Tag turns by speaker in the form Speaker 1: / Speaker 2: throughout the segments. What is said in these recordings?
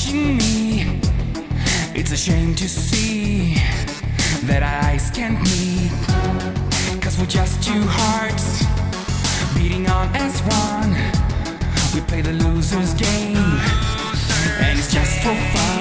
Speaker 1: watching me. It's a shame to see that our eyes can't meet. Cause we're just two hearts beating on as one. We play the loser's game, and it's just for fun.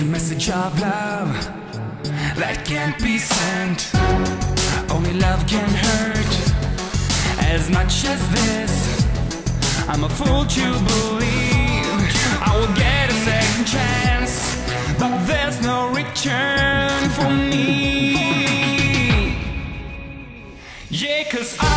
Speaker 1: It's message of love that can't be sent. Only love can hurt as much as this. I'm a fool to believe I will get a second chance, but there's no return for me. Yeah, cause I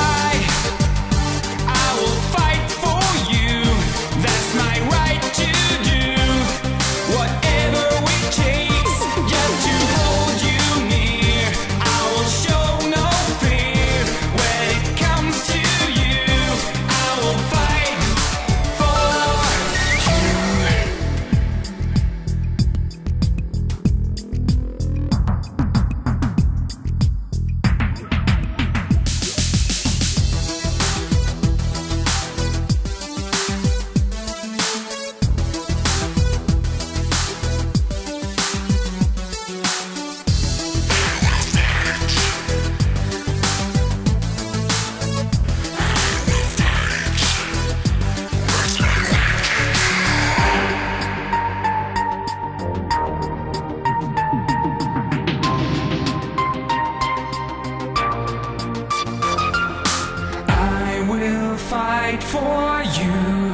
Speaker 1: for you.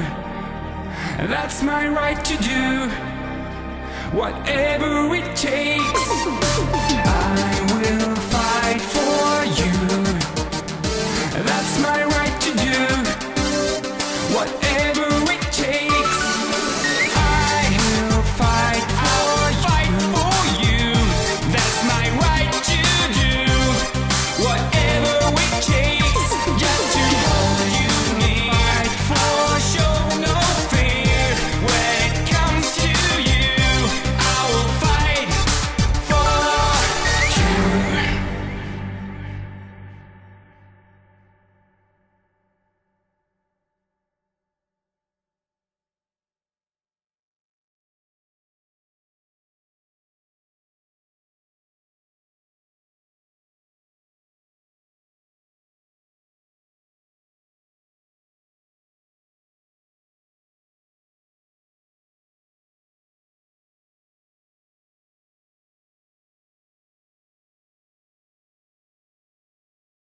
Speaker 1: That's my right to do whatever it takes. I will